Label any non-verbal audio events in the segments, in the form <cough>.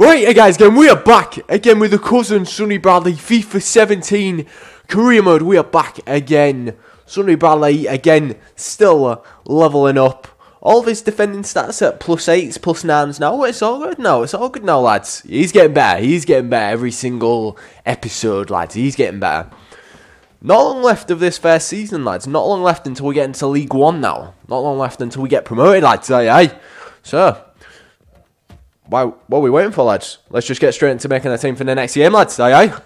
Right, hey guys, again, we are back again with the cousin Sonny Bradley FIFA 17 career mode. We are back again. Sonny Bradley again, still leveling up. All of his defending stats at plus eights, plus nines now. It's all good now. It's all good now, lads. He's getting better. He's getting better every single episode, lads. He's getting better. Not long left of this first season, lads. Not long left until we get into League One now. Not long left until we get promoted, lads. Aye, aye. So, why, what are we waiting for, lads? Let's just get straight into making a team for the next game, lads. Aye, aye.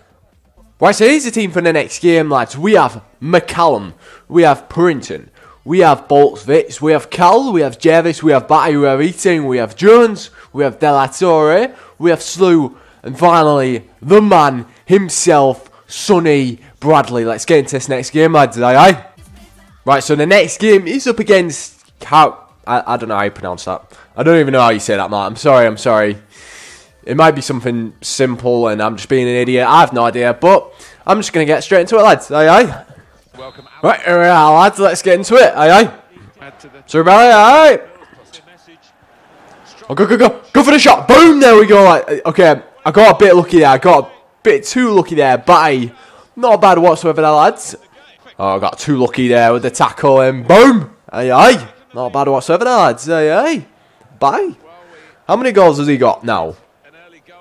Right, so here's the team for the next game, lads. We have McCallum, we have Purrington, we have Boltzvitz, we have Cal, we have Jervis, we have Batty, we have Eaton, we have Jones, we have Delatore, we have Slew, and finally, the man himself, Sonny Bradley. Let's get into this next game, lads. Aye, aye. Right, so the next game is up against Cal. I, I don't know how you pronounce that. I don't even know how you say that, Matt. I'm sorry, I'm sorry. It might be something simple and I'm just being an idiot. I have no idea, but I'm just going to get straight into it, lads. Aye, aye. Welcome, Alex. Right, here we are, lads. Let's get into it. Aye, aye. Add to the So, aye, aye. Oh, go, go, go. Go for the shot. Boom. There we go. Like, okay, I got a bit lucky there. I got a bit too lucky there, but aye, not bad whatsoever there, lads. Oh, I got too lucky there with the tackle and boom. Aye, aye. Not bad whatsoever lads. Aye, aye. Bye. How many goals has he got now?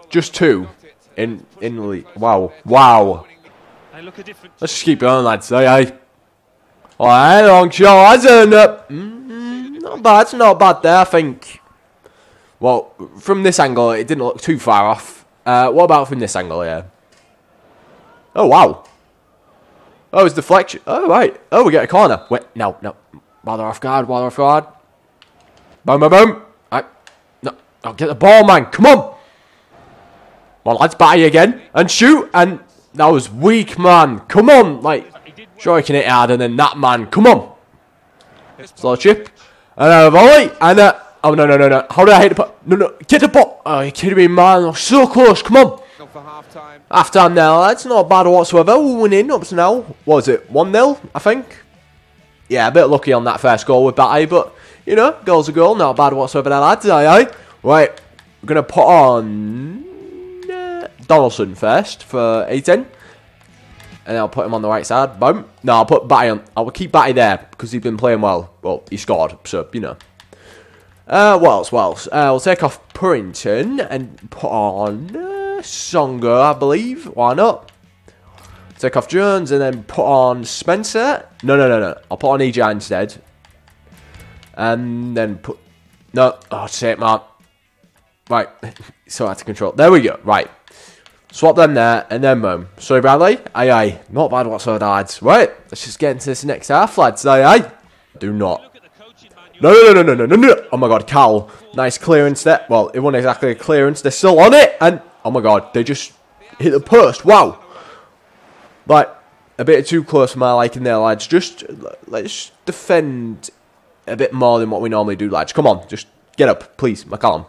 Just two. In, in the league. Wow. Wow. Let's just keep going, lads. Aye, aye. Alright, long shot, and uh, mm, not bad, not bad there, I think. Well, from this angle, it didn't look too far off. Uh, what about from this angle here? Oh, wow. Oh, it's deflection. Oh, right. Oh, we get a corner. Wait, no, no. They're off guard, they're off guard. Boom, boom, boom. Right. No, get the ball, man. Come on. Well, let's batty again and shoot. And that was weak, man. Come on, like, sure I can hit harder than that, man. Come on. Slow chip. And a volley. And a. Oh, no, no, no, no. How did I hit the puck? No, no. Get the ball. Oh, you kidding me, man? So close. Come on. Half time. Now, that's not bad whatsoever. We're winning up to now. What was it? 1 0, I think? Yeah, a bit lucky on that first goal with Batty, but, you know, goal's a goal. Not bad whatsoever, lads. Aye, aye. Right, we're going to put on uh, Donaldson first for 18. And I'll put him on the right side. Boom. No, I'll put Batty on. I'll keep Batty there because he's been playing well. Well, he scored, so, you know. Uh, what else? What else? Uh, I'll take off Purrington and put on uh, Songa, I believe. Why not? Take off Jones and then put on Spencer. No, no, no, no. I'll put on EJ instead. And then put. No. Oh, shit, man. Right. <laughs> so out of control. There we go. Right. Swap them there and then boom. Sorry, Bradley. Aye, aye. Not bad whatsoever, lads. Right. Let's just get into this next half, lads. Aye, aye. Do not. No, no, no, no, no, no, no. Oh my god, Cal. Nice clearance there. Well, it wasn't exactly a clearance. They're still on it. And, oh my god, they just hit the post. Wow. Like, a bit too close for my liking there, lads. Just, let's defend a bit more than what we normally do, lads. Come on, just get up, please, McCallum.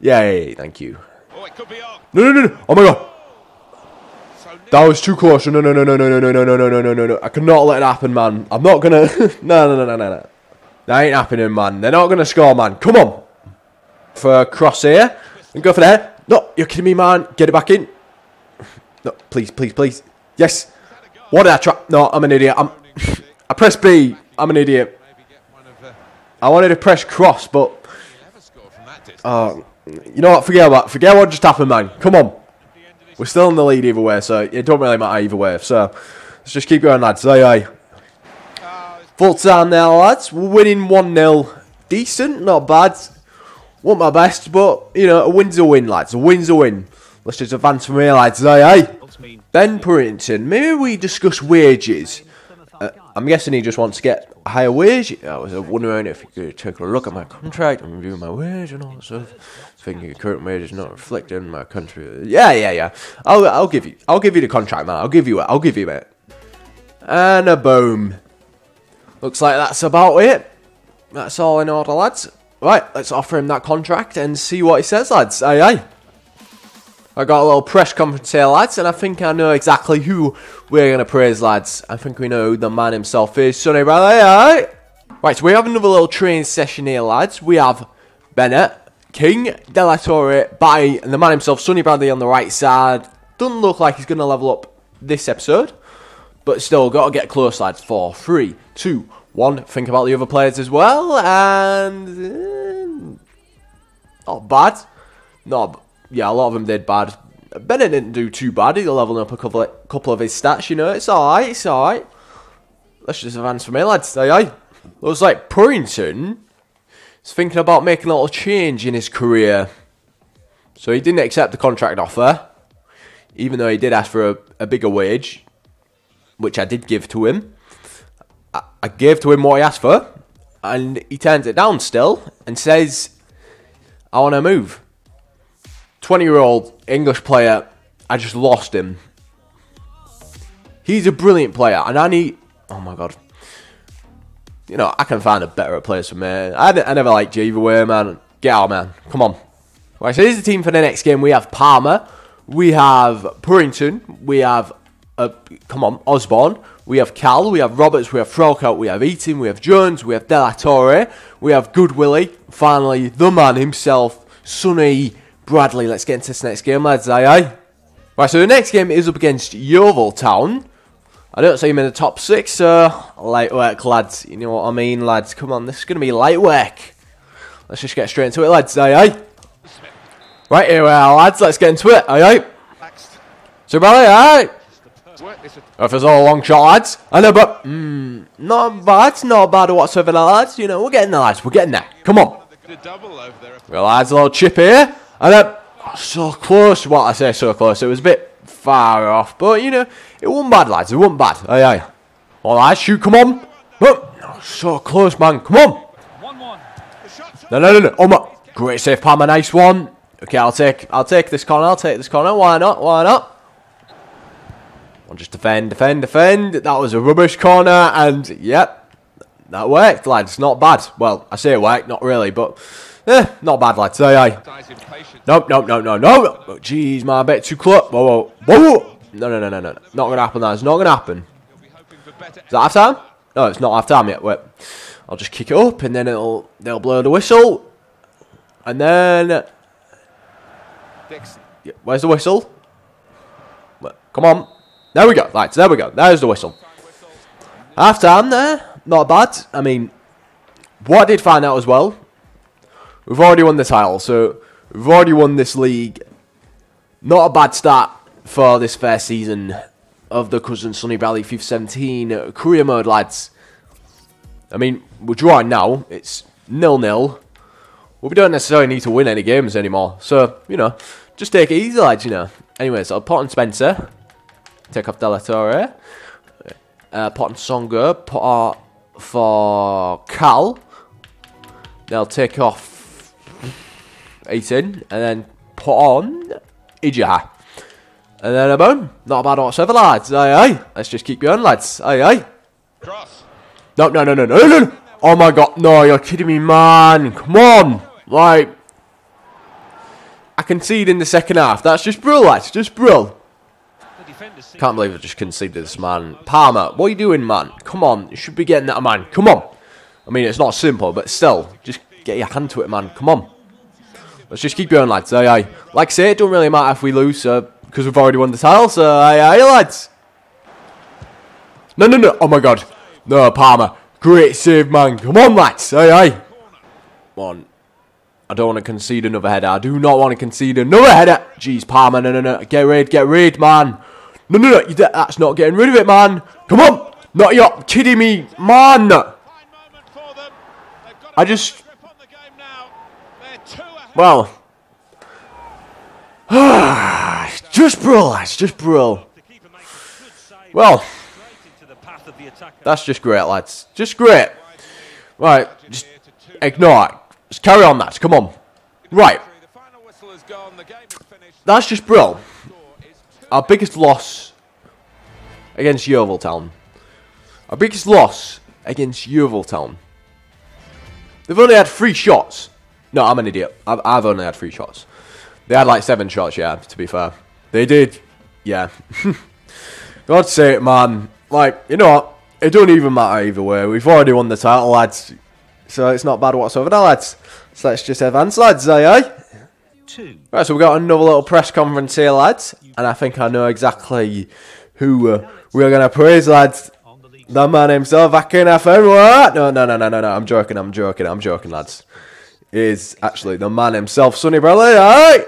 Yay, thank you. Oh, it could be. No, no, no, no. Oh my god. So That was too close. No, no, no, no, no, no, no, no, no, no, no, no, no, no. I cannot let it happen, man. I'm not gonna. no, no, no, no, no, no. That ain't happening, man. They're not gonna score, man. Come on. For a cross here. And go for there. No, you're kidding me, man. Get it back in. No, please, please, please. Yes. What did I try? No, I'm an idiot. I'm. I pressed B. I'm an idiot. I wanted to press cross, but. Uh, you know what? Forget about. Forget what just happened, man. Come on. We're still in the lead either way, so it don't really matter either way. So let's just keep going, lads. Aye, aye. Full time now, lads. We're winning 1 0. Decent, not bad. Want my best, but, you know, a win's a win, lads. A win's a win. Let's just advance from here, lads. Aye, aye. Ben Purrington, maybe we discuss wages. Uh, I'm guessing he just wants to get a higher wage. I was wondering if you could take a look at my contract and review my wage and all that stuff. Thinking your current wage is not reflecting my country. Yeah, yeah, yeah. I'll, I'll give you, I'll give you the contract, man. I'll give you it. I'll give you it. And a boom. Looks like that's about it. That's all in order, lads. Right, let's offer him that contract and see what he says, lads. Aye, aye. I got a little press conference here, lads, and I think I know exactly who we're going to praise, lads. I think we know who the man himself is. Sonny Bradley, aye? Right, so we have another little training session here, lads. We have Bennett, King, Della Torre, Batty, and the man himself, Sonny Bradley on the right side. Doesn't look like he's going to level up this episode, but still, got to get close, lads. Four, three, two, one. Think about the other players as well, and. Uh, not bad. Not, yeah, a lot of them did bad. Bennett didn't do too bad. He's leveling up a couple of, couple of his stats, you know. It's alright, it's alright. Let's just advance for me, lads. Aye, aye. Looks like Purrington is thinking about making a little change in his career. So he didn't accept the contract offer, even though he did ask for a, a bigger wage, which I did give to him. I, I gave to him what he asked for, and he turns it down still and says, I want to move. 20 year old English player, I just lost him. He's a brilliant player, and I need. Oh my god. You know, I can find a better place for me. I, I never liked you either way, man. Get out, man. Come on. Right, so here's the team for the next game. We have Palmer, we have Purrington, we have, uh, come on, Osborne, we have Cal, we have Roberts, we have Frolkout, we have Eaton, we have Jones, we have Della Torre, we have Good Willie, finally, the man himself, Sonny Bradley. Let's get into this next game, lads. Aye, aye. Right, so the next game is up against Yeovil Town. I don't see him in the top six, so light work, lads. You know what I mean, lads? Come on, this is going to be light work. Let's just get straight into it, lads. Aye, aye. Right, here we are, lads. Let's get into it. Aye, aye. So, Bradley, aye. Oh, if it's all a long shot, lads. I know, but mm, not bad, not bad whatsoever, lads. You know, we're getting there, lads. We're getting there. Come on. Well, lads, a little chip here. And then, so close. What I say, so close. It was a bit far off, but you know, it wasn't bad, lads. It wasn't bad. Aye, aye. All right, shoot. Come on. Oh, so close, man. Come on. No, no, no, no. Oh my. Great save, Palmer. Nice one. Okay, I'll take. I'll take this corner. I'll take this corner. Why not? Why not? I'll just defend, defend, defend. That was a rubbish corner, and yep, that worked, lads. Not bad. Well, I say it worked, not really, but eh, not bad, lads. Aye, aye. Nope, nope, no, no, no. Jeez, a bit too close. Whoa, whoa, whoa. No, no, no, no, no. Not gonna happen. That's not gonna happen. Is that half time? No, it's not half time yet. Wait, I'll just kick it up, and then it'll they'll blow the whistle, and then yeah, where's the whistle? Come on. There we go. Right, there we go. There's the whistle. Half time there. Not bad. I mean, what I did find out as well, we've already won the title, so we've already won this league. Not a bad start for this first season of the Cousin Sonny Bradley FIFA 17 career mode, lads. I mean, we're drawing now. It's nil-nil. Well, we don't necessarily need to win any games anymore. So, you know, just take it easy, lads, you know. Anyways, I'll put on Spencer. Take off Della Torre. Uh, put on Songa. Put on for Cal. They'll take off Eaton. And then put on Ija. And then a boom. Not a bad whatsoever, lads. Aye, aye. Let's just keep going, lads. Aye, aye. Cross. No, no, no, no, no, no. Oh my god. No, you're kidding me, man. Come on. Like, I concede in the second half. That's just brill, lads. Just brill. Can't believe I just conceded this, man. Palmer, what are you doing, man? Come on. You should be getting that, man. Come on. I mean, it's not simple, but still. Just get your hand to it, man. Come on. Let's just keep going, lads. Aye, aye. Like I say, it don't really matter if we lose, uh, because we've already won the title, so aye, aye, lads. No, no, no. Oh, my God. No, Palmer. Great save, man. Come on, lads. Aye, aye. Come on. I don't want to concede another header. I do not want to concede another header. Jeez, Palmer. No, no, no. Get rid, get rid, man. No, no, no. That's not getting rid of it, man. Come on. Not you're kidding me, man. I just... Well... <sighs> just bro, lads. Just bro. Well... That's just great, lads. Just great. Right, just ignore it. Just carry on, that. Come on. Right. That's just bro. Our biggest loss against Yeovil Town. Our biggest loss against Yeovil Town. They've only had three shots. No, I'm an idiot. I've, I've only had three shots. They had like seven shots, yeah, to be fair. They did. Yeah. <laughs> God sake, man. Like, you know what? It don't even matter either way. We've already won the title, lads. So it's not bad whatsoever now, lads. So let's just advance, lads, aye aye. Two. Right, so we've got another little press conference here, lads. And I think I know exactly who uh, we're going to praise, lads. The man himself, Akin. What? No, no, no, no, no, no. I'm joking, I'm joking, I'm joking, lads. Is actually the man himself, Sonny Bradley. Alright.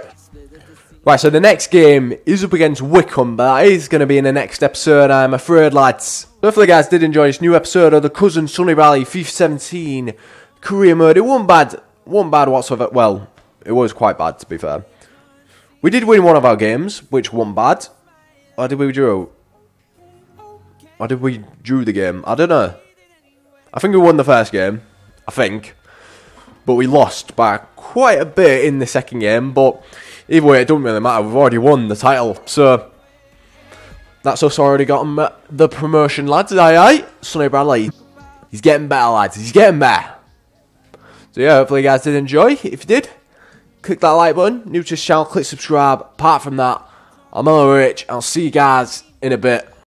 Right, so the next game is up against Wycombe, but that is going to be in the next episode, I'm afraid, lads. Hopefully, guys did enjoy this new episode of the Cousin Sonny Bradley FIFA 17 Career Mode. It wasn't bad, wasn't bad whatsoever. Well, it was quite bad, to be fair. We did win one of our games, which wasn't bad. Or did we draw? Or did we drew the game? I don't know. I think we won the first game. I think. But we lost by quite a bit in the second game. But either way, it doesn't really matter. We've already won the title. So that's us already gotten the promotion, lads. Aye, aye. Sonny Bradley. He's getting better, lads. He's getting better. So yeah, hopefully you guys did enjoy. If you did, click that like button. New to this channel, click subscribe. Apart from that, I'm LRH. I'll see you guys in a bit.